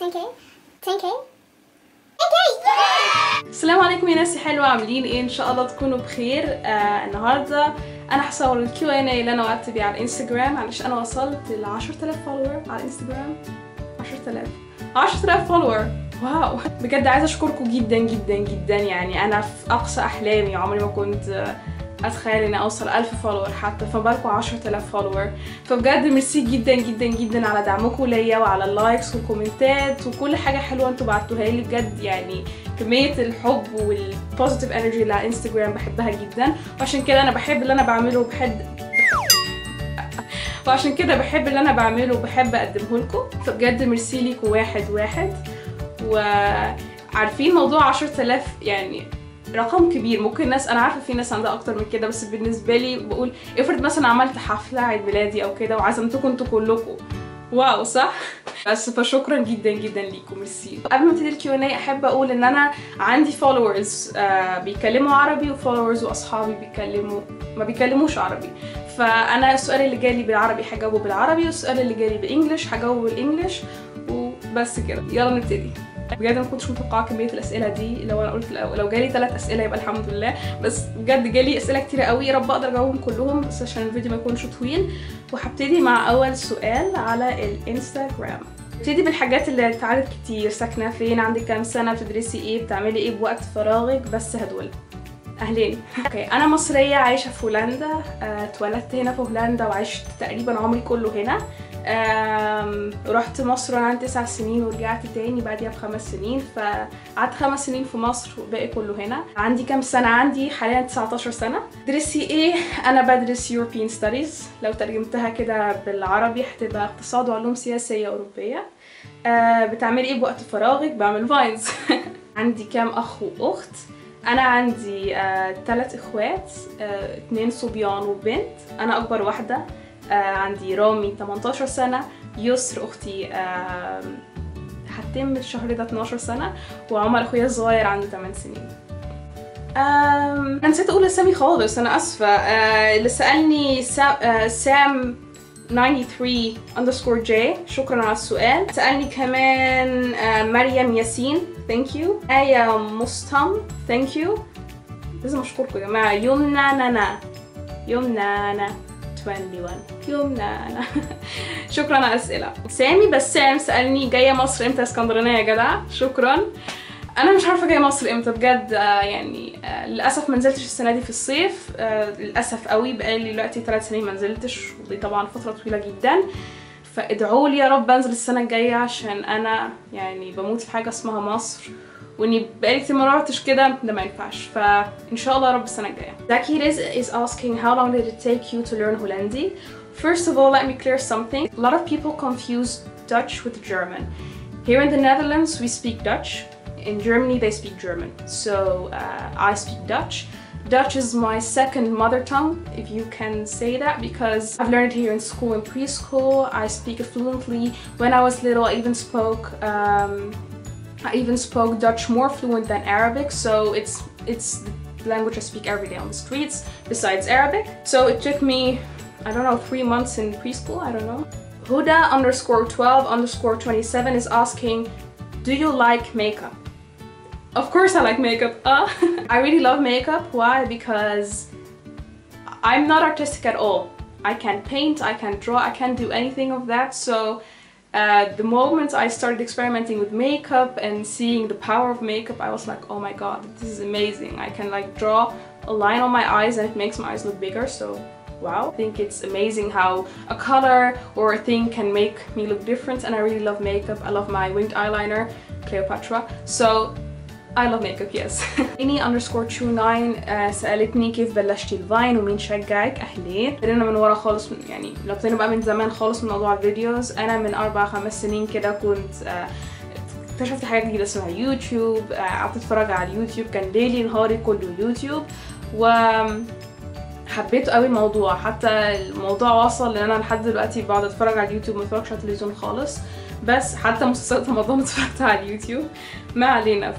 10k 10k 10k السلام عليكم يا ناس حلوة عاملين إيه؟ إن شاء الله تكونوا بخير. آه النهارده أنا هصور ال Q and A اللي أنا وعدت بيه على الانستجرام علشان أنا وصلت ل 10000 follower على الانستجرام 10000 10000 follower wow. بجد عايزة أشكركم جدا جدا جدا. يعني أنا في أقصى أحلامي عمري ما كنت آه، أتخيل إني أوصل 1000 follower حتى فما بالكم 10000 follower فبجد ميرسي جدا جدا جدا على دعمكم ليا وعلى ال likes والكومنتات وكل حاجة حلوة أنتوا بعتوها لي. بجد يعني كمية الحب وال positive energy اللي على انستجرام بحبها جدا. وعشان كده أنا بحب اللي أنا بعمله وبحب وعشان كده بحب اللي أنا بعمله وبحب أقدمه لكم. فبجد ميرسي ليكوا واحد واحد. وعارفين موضوع 10000 يعني رقم كبير. ممكن ناس أنا عارفة في ناس عندها أكتر من كده بس بالنسبة لي بقول افرض مثلا عملت حفلة عيد ميلادي أو كده وعزمتكم أنتوا كلكم. wow صح؟ بس فشكرا جدا جدا ليكم. ميرسي. قبل ما ابتدي ال Q and A أحب أقول إن أنا عندي followers آه بيتكلموا عربي و followers وأصحابي بيتكلموا ما بيتكلموش عربي. فأنا السؤال اللي جالي بالعربي هجاوبه بالعربي والسؤال اللي جالي بال English هجاوبه بال English وبس كده. يلا نبتدي. بجد ما كنتش متوقعة كمية الأسئلة دي. لو أنا قلت لو, جالي ثلاث أسئلة يبقى الحمد لله. بس بجد جالي أسئلة كتيرة قوي. يا رب أقدر أجاوبهم كلهم بس عشان الفيديو ما يكونش طويل. وهبتدي مع أول سؤال على الانستغرام ابتدي بالحاجات اللي اتعرض كتير. ساكنة فين؟ عندك كام سنة؟ بتدرسي إيه؟ بتعملي إيه بوقت فراغك؟ بس هدول. أهلين. أوكي. أنا مصرية عايشة في هولندا. آه، اتولدت هنا في هولندا وعشت تقريبا عمري كله هنا. رحت مصر وأنا عندي تسع سنين ورجعت تاني بعديها بخمس سنين فقعدت خمس سنين في مصر والباقي كله هنا. عندي كام سنة؟ عندي حاليا 19 سنة. تدرسي إيه أنا بدرس European Studies. لو ترجمتها كده بالعربي هتبقى اقتصاد وعلوم سياسية أوروبية. آه بتعملي إيه بوقت فراغك؟ بعمل فاينز عندي كام أخ وأخت. أنا عندي آه، ثلاث إخوات آه، اتنين صبيان وبنت. أنا أكبر واحدة. آه، عندي رامي 18 سنة يسر أختي آه، هتتم الشهر ده 12 سنة وعمر أخويا الصغير عنده 8 سنين. أنا نسيت أقول أسامي خالص أنا آسفة. آه، اللي سألني سا- آه، سام 93 underscore J شكرا على السؤال. سألني كمان آه، مريم ياسين thank you. آية مستم thank you. لازم أشكركم يا جماعة. يمنى نانا يمنى نانا 21 يمنى نانا شكرا على الأسئلة. سامي بسام سألني جاية مصر إمتى اسكندرانية يا جدع؟ شكرا. أنا مش عارفة جاية مصر إمتى بجد آه يعني آه للأسف ما نزلتش السنة دي في الصيف. آه للأسف قوي بقالي دلوقتي ثلاث سنين ما نزلتش ودي طبعا فترة طويلة جدا. فادعوا لي يا رب أنزل السنة الجاية عشان أنا يعني بموت في حاجة اسمها مصر. واني بقالي كتير ما رحتش كده ده ما ينفعش فان شاء الله يا رب السنه الجايه Zaki Riz is asking how long did it take you to learn Hollandi First of all let me clear something a lot of people confuse Dutch with German Here in the Netherlands we speak Dutch in Germany they speak German. So uh, I speak Dutch. Dutch is my second mother tongue, if you can say that, because I've learned it here in school and preschool. I speak it fluently. When I was little, I even spoke. Um, I even spoke Dutch more fluent than Arabic. So it's it's the language I speak every day on the streets. Besides Arabic, so it took me, I don't know, three months in preschool. I don't know. Huda underscore twelve underscore twenty seven is asking, do you like makeup? Of course I like makeup. Uh, I really love makeup. Why? Because I'm not artistic at all. I can't paint, I can't draw, I can't do anything of that. So uh, the moment I started experimenting with makeup and seeing the power of makeup, I was like, oh my god, this is amazing. I can like draw a line on my eyes and it makes my eyes look bigger. So wow. I think it's amazing how a color or a thing can make me look different and I really love makeup. I love my winged eyeliner, Cleopatra. So I love makeup yes. إني underscore true 9 آه، سألتني كيف بلشتي ال Vine ومين شجعك؟ أهلين. ابتدينا من ورا خالص من يعني ابتدينا بقى من زمان خالص من موضوع ال videos. أنا من أربع خمس سنين كده كنت آه، اكتشفت حاجة جديدة اسمها يوتيوب. آه، قعدت اتفرج على اليوتيوب. كان ليلي نهاري كله يوتيوب. و حبيت قوي الموضوع. حتى الموضوع وصل ان أنا لحد دلوقتي بقعد اتفرج على اليوتيوب ما اتفرجش على التلفزيون خالص. بس حتى مسلسلات رمضان اتفرجت على اليوتيوب. ما علينا.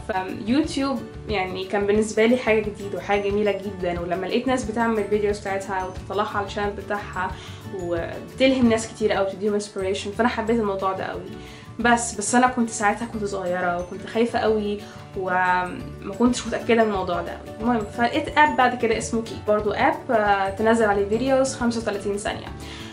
فيوتيوب يعني كان بالنسبة لي حاجة جديدة وحاجة جميلة جدا. ولما لقيت ناس بتعمل ال videos بتاعتها وتطلعها على ال channel بتاعها وبتلهم ناس كتير قوي بتديهم inspiration فأنا حبيت الموضوع ده قوي بس بس أنا كنت ساعتها كنت صغيرة وكنت خايفة قوي وما كنتش متأكدة من الموضوع ده. المهم فلقيت app بعد كده اسمه Keek برضو app آه، تنزل عليه فيديوز 35 ثانية.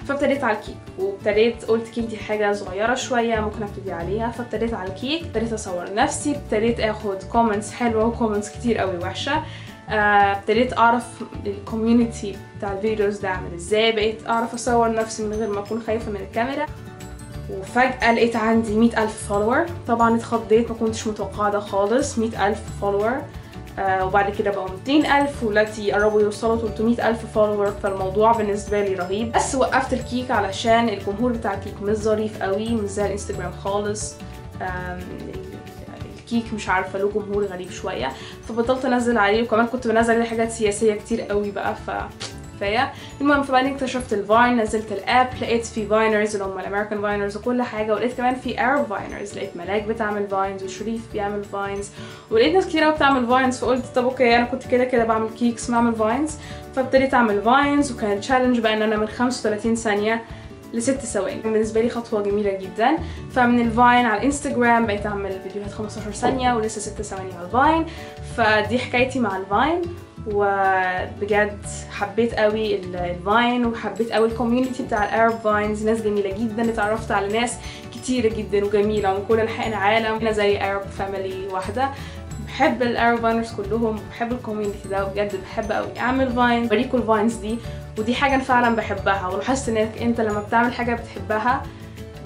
فابتديت على ال Keek. وابتديت قلت Keek دي حاجة صغيرة شوية ممكن أبتدي عليها فابتديت على ال Keek ابتديت أصور نفسي ابتديت آخد comments حلوة و comments كتير قوي وحشة. آه، ابتديت أعرف ال community بتاع ال videos ده عامل إزاي بقيت أعرف أصور نفسي من غير ما أكون خايفة من الكاميرا. وفجأة لقيت عندي مئة ألف follower طبعا اتخضيت ما كنتش متوقعة ده خالص مئة ألف follower آه وبعد كده بقوا 200 ألف ودلوقتي قربوا يوصلوا 300 ألف follower فالموضوع بالنسبة لي رهيب. بس وقفت ال Keek علشان الجمهور بتاع ال Keek مش ظريف قوي مش زي الإنستجرام خالص. ال Keek مش عارفة له جمهور غريب شوية. فبطلت أنزل عليه وكمان كنت بنزل عليه حاجات سياسية كتير قوي بقى ف كفاية. المهم فبعدين اكتشفت ال Vine نزلت ال app لقيت في Viners اللي هم الأمريكان Viners وكل حاجة ولقيت كمان في Arab Viners لقيت ملاك بتعمل Vines وشريف بيعمل Vines ولقيت ناس كتير قوي بتعمل Vines فقلت طب okay أنا كنت كده كده بعمل Keeks ما اعمل Vines فابتديت أعمل Vines وكان challenge بقى إن أنا من 35 ثانية لست ثواني. بالنسبة لي خطوة جميلة جدا. فمن ال Vine على الانستجرام بقيت أعمل فيديوهات 15 ثانية ولسه 6 ثواني على ال Vine فدي حكايتي مع ال Vine وبجد حبيت قوي ال- ال Vine وحبيت قوي ال community بتاع ال Arab Vines ناس جميلة جدا اتعرفت على ناس كتيرة جدا وجميلة من كل انحاء العالم إحنا زي Arab family واحدة. بحب ال Arab Viners كلهم بحب ال community ده وبجد بحب قوي. أعمل Vine وأوريكوا ال Vines دي ودي حاجة أنا فعلا بحبها. ولاحظت إنك أنت لما بتعمل حاجة بتحبها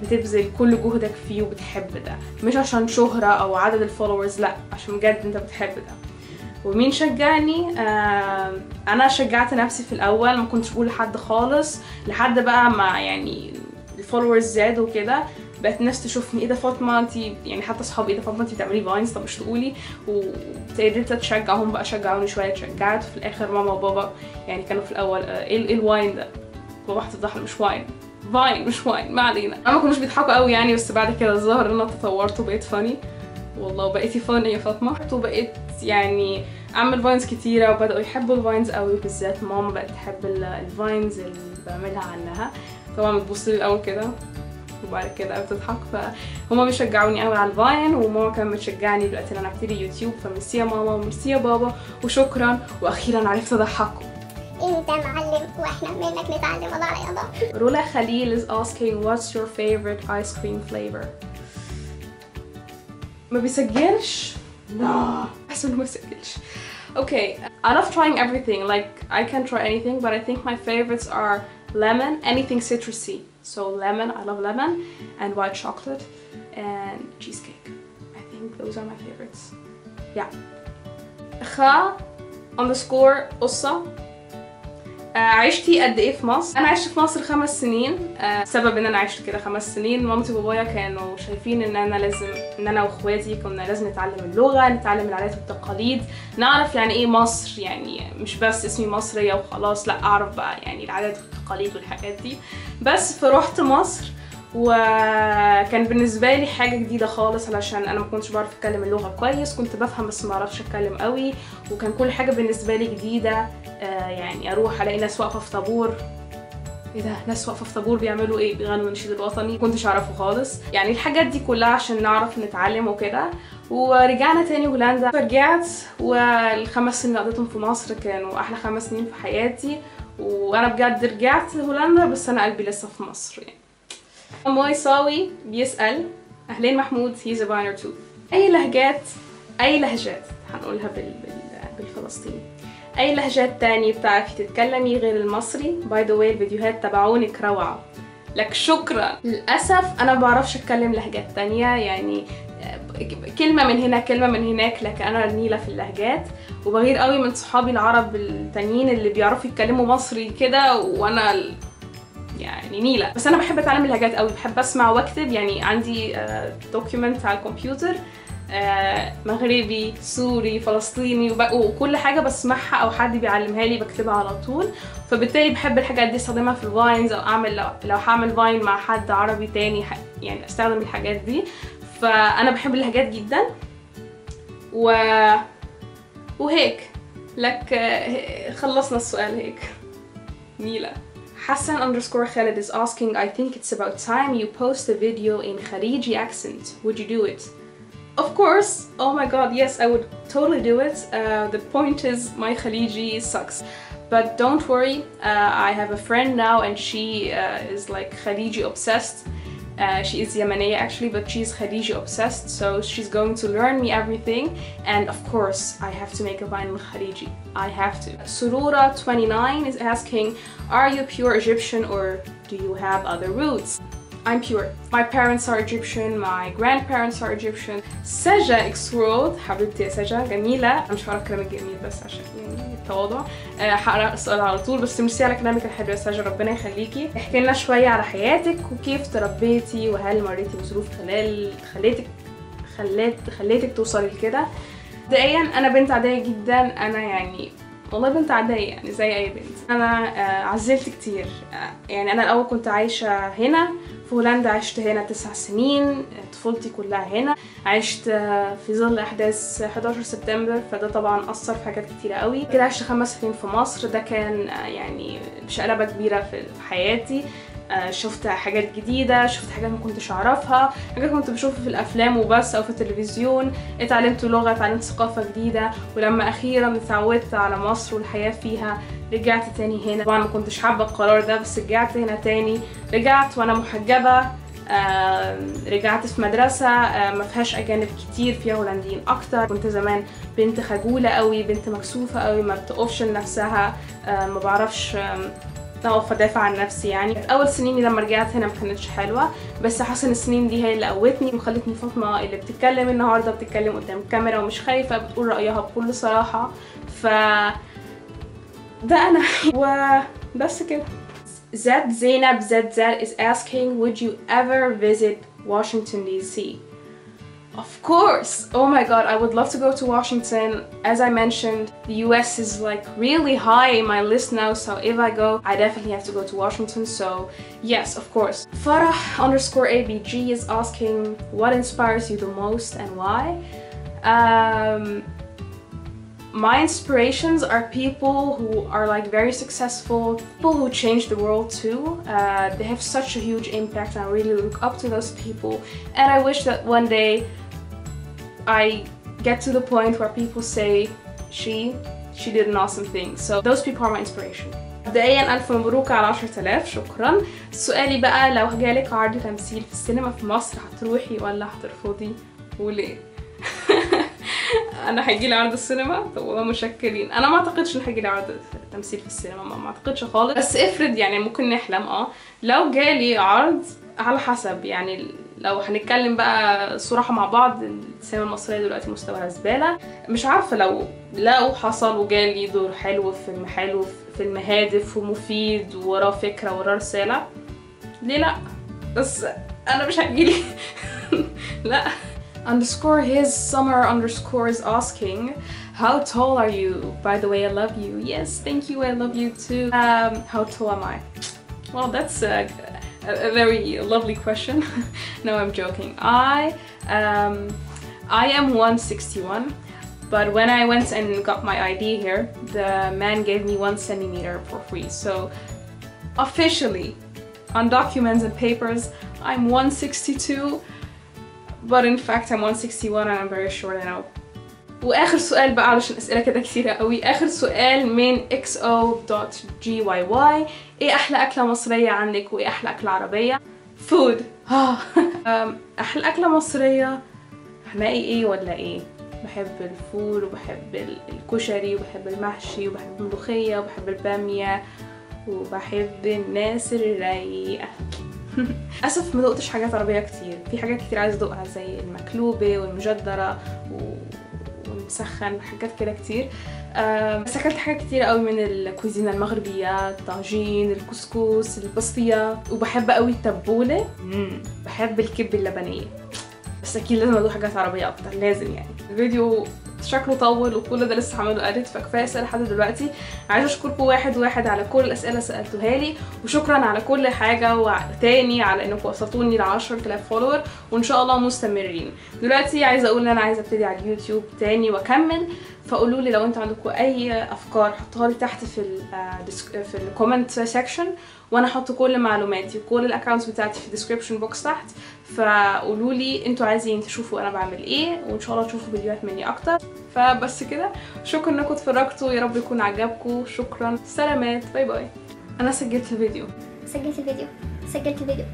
بتبذل كل جهدك فيه وبتحب ده. مش عشان شهرة أو عدد ال followers لأ عشان بجد أنت بتحب ده. ومين شجعني؟ آه أنا شجعت نفسي في الأول ما كنتش بقول لحد خالص لحد بقى ما يعني ال followers زادوا كده بقت الناس تشوفني إيه ده فاطمة؟ انت يعني حتى اصحابي إيه ده فاطمة؟ انت بتعملي Vines طب مش تقولي؟ وابتديت أتشجعهم بقى شجعوني شوية اتشجعت. وفي الآخر ماما وبابا يعني كانوا في الأول آه، إيه ال wine ده؟ بابا هتفضح مش wine Vine مش wine ما علينا. ما كانوش بيضحكوا قوي يعني بس بعد كده الظاهر إن أنا تطورت وبقيت funny والله وبقيتي funny يا فاطمة. وبقيت يعني أعمل Vines كتيرة وبدأوا يحبوا ال Vines قوي بالذات ماما بقت تحب ال- ال Vines اللي بعملها عنها. طبعا بتبص لي الأول كده وبعد كده بتضحك. فهما بيشجعوني قوي على ال Vine وماما كمان بتشجعني دلوقتي إن أنا أبتدي يوتيوب. فميرسي يا ماما وميرسي يا بابا وشكرا. وأخيرا عرفت أضحككم. انت معلم؟ وإحنا منك نتعلم الله على رولا Khalil is asking what's your favorite ice cream flavor. ما بيسجلش لا بحس انه ما بيسجلش Okay, I love trying everything. Like I can try anything, but I think my favorites are lemon, anything citrusy. So lemon, I love lemon, and white chocolate, and cheesecake. I think those are my favorites. Yeah. خا underscore قصة آه، عشتي قد إيه في مصر؟ أنا عشت في مصر خمس سنين. آه، سبب إن أنا عشت كده خمس سنين مامتي وبابايا كانوا شايفين إن أنا لازم إن أنا وإخواتي كنا لازم نتعلم اللغة نتعلم العادات والتقاليد. نعرف يعني إيه مصر يعني مش بس اسمي مصرية وخلاص لأ أعرف بقى يعني العادات والتقاليد والحاجات دي. بس فروحت مصر وكان بالنسبة لي حاجة جديدة خالص علشان أنا ما كنتش بعرف أتكلم اللغة كويس كنت بفهم بس ما أعرفش أتكلم قوي وكان كل حاجة بالنسبة لي جديدة. آه، يعني أروح ألاقي ناس واقفة في طابور. إيه ده؟ ناس واقفة في طابور بيعملوا إيه؟ بيغنوا النشيد الوطني؟ كنتش أعرفه خالص. يعني الحاجات دي كلها عشان نعرف نتعلم وكده. ورجعنا تاني هولندا. رجعت والخمس سنين اللي قضيتهم في مصر كانوا أحلى خمس سنين في حياتي. وأنا بجد رجعت هولندا بس أنا قلبي لسه في مصر يعني. موي صاوي بيسأل أهلين محمود a viner too. أي لهجات أي لهجات هنقولها بال... بال... بالفلسطيني. أي لهجات تاني بتعرفي تتكلمي غير المصري؟ by the way الفيديوهات تبعونك روعة. لك شكرا. للأسف أنا ما بعرفش أتكلم لهجات تانية يعني كلمة من هنا كلمة من هناك لكن أنا نيلة في اللهجات. وبغير قوي من صحابي العرب التانيين اللي بيعرفوا يتكلموا مصري كده وأنا ال- يعني نيلة. بس أنا بحب أتعلم اللهجات قوي. بحب أسمع وأكتب يعني عندي document على الكمبيوتر. آه، مغربي سوري فلسطيني وكل حاجة بسمعها أو حد بيعلمها لي بكتبها على طول. فبالتالي بحب الحاجات دي أستخدمها في ال Vines أو اعمل لو, هعمل Vine مع حد عربي تاني يعني أستخدم الحاجات دي. فأنا بحب اللهجات جدا. و وهيك. لك آه، خلصنا السؤال هيك. نيلة. Hassan underscore Khaled is asking, I think it's about time you post a video in Khaliji accent. Would you do it? Of course. Oh my god, yes, I would totally do it. Uh, the point is, my Khaliji sucks. But don't worry, uh, I have a friend now and she uh, is like Khaliji obsessed. Uh, she is Yemeni actually, but she's Khadija obsessed, so she's going to learn me everything. And of course, I have to make a vine with Khadiji. I have to. Surura29 is asking, Are you pure Egyptian or do you have other roots? I'm pure. My parents are Egyptian, my grandparents are Egyptian. سجا ex world حبيبتي يا سجا جميلة. أنا مش هقرا الكلام الجميل بس عشان يعني التواضع أه هقرأ السؤال على طول. بس ميرسي على كلامك الحلو يا سجا ربنا يخليكي. احكي لنا شوية على حياتك وكيف تربيتي وهل مريتي بظروف خلال خليتك خلات خليتك توصلي لكده. مبدئيا أنا بنت عادية جدا. أنا يعني والله بنت عادية يعني زي أي بنت. أنا آه، عزلت كتير. آه، يعني أنا الأول كنت عايشة هنا. في هولندا عشت هنا تسع سنين طفولتي كلها هنا. عشت آه، في ظل أحداث 11 سبتمبر فده طبعا أثر في حاجات كتيرة قوي. كده عشت خمس سنين في مصر ده كان آه، يعني شقلبة كبيرة في حياتي. آه، شفت حاجات جديدة شفت حاجات ما كنتش أعرفها حاجات كنت بشوفها في الأفلام وبس أو في التلفزيون. اتعلمت لغة اتعلمت ثقافة جديدة ولما أخيرا اتعودت على مصر والحياة فيها رجعت تاني هنا. طبعا ما كنتش حابة القرار ده بس رجعت هنا تاني. رجعت وأنا محجبة آم، رجعت في مدرسة آم، ما فيهاش أجانب كتير فيها هولنديين أكتر. كنت زمان بنت خجولة قوي بنت مكسوفة قوي ما بتقفش لنفسها آم، ما بعرفش أقف أدافع عن نفسي يعني. أول سنيني لما رجعت هنا ما كانتش حلوة بس حاسة إن السنين دي هي اللي قوتني وخلتني فاطمة اللي بتتكلم النهارده بتتكلم قدام الكاميرا ومش خايفة بتقول رأيها بكل صراحة. ف ده انا وبس كده زاد زينب زاد زاد is asking would you ever visit Washington DC Of course! Oh my god, I would love to go to Washington. As I mentioned, the US is like really high in my list now, so if I go, I definitely have to go to Washington. So, yes, of course. Farah underscore ABG is asking what inspires you the most and why. Um, my inspirations are people who are like very successful, people who change the world too. Uh, they have such a huge impact, and I really look up to those people. And I wish that one day I get to the point where people say she she did an awesome thing. So those people are my inspiration. مبدئيا ألف مبروك على 10000 شكرا سؤالي بقى لو جالك عرض تمثيل في السينما في مصر هتروحي ولا هترفضي وليه؟ أنا هيجي لي عرض السينما مشكرين أنا ما أعتقدش ان هيجي لي عرض تمثيل في السينما ما أعتقدش خالص. بس افرض يعني ممكن نحلم آه. لو جالي عرض على حسب يعني لو هنتكلم بقى صراحة مع بعض السينما المصرية دلوقتي مستواها زبالة. مش عارفة لو لو حصل وجالي دور حلو في فيلم حلو في فيلم هادف ومفيد وراه فكرة وراه رسالة ليه لأ؟ بس أنا مش هجيلي لأ. Underscore his summer underscore is asking. How tall are you? By the way i love you. Yes thank you i love you too. Um how tall am i? Well that's a, a, a very lovely question. No i'm joking. I um i am 161 but when i went and got my id here the man gave me one centimeter for free. So officially on documents and papers i'm 162 but in fact I'm 161 and I'm very short now وآخر سؤال بقى علشان أسئلة كده كتيرة قوي. آخر سؤال من xo.gyy إيه أحلى أكلة مصرية عندك وإيه أحلى أكلة عربية؟ Food. أم، أحلى أكلة مصرية هنلاقي إيه ولا إيه؟ بحب الفول وبحب ال- الكشري وبحب المحشي وبحب الملوخية وبحب البامية وبحب الناس الرايقه للاسف ما دقتش حاجات عربية كتير. في حاجات كتير عايزة أدوقها زي المكلوبه والمجدرة و- والمسخن حاجات كده كتير. بس أكلت حاجات كتير قوي من الكوزينة المغربية الطاجين الكسكس البصية. وبحب قوي التبولة. بحب الكبه اللبنية. بس أكيد لازم أدوق حاجات عربية أكتر لازم يعني. الفيديو شكله طول وكل ده لسه هعمله edit فكفاية أسئلة لحد دلوقتي. عايزة أشكركم واحد واحد على كل الاسئله اللي سألتوها لي وشكرا على كل حاجة وتاني على إنكم وصلتوني ل 10000 follower وإن شاء الله مستمرين. دلوقتي عايزة أقول إن أنا عايزة أبتدي على اليوتيوب تاني وأكمل. فقولوا لي لو أنتوا عندكم اي افكار حطوها لي تحت في ال في ال comment section وأنا أحط كل معلوماتي وكل ال accounts بتاعتي في ال description box تحت. فقولوا لي أنتوا عايزين تشوفوا أنا بعمل إيه وإن شاء الله تشوفوا فيديوهات مني أكتر. فبس كده شكرا انكم اتفرجتوا يا رب يكون عجبكم. شكرا سلامات bye bye أنا سجلت الفيديو سجلت الفيديو سجلت الفيديو